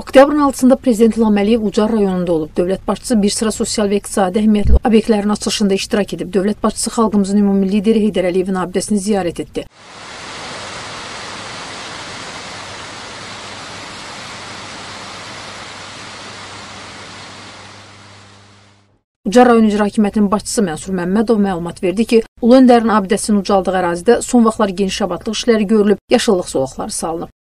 Oktyabrın 6-da Prezident İlham Əliyev Ucar rayonunda olub. Dövlət başçısı bir sıra sosial və iqtisadi əhəmiyyətli obyektlərin açılışında iştirak edib. Dövlət başçısı xalqımızın ümumi lideri Heydər Əliyevin abidəsini ziyarət etdi. Ucar rayon icra hakimiyyətinin başçısı Mənsur Məmmədov məlumat verdi ki, Ulu Öndərin abidəsinin ucaldığı ərazidə son vaxtlar geniş abadlıq işləri görülüb, yaşıllıq zolaqları salınıb.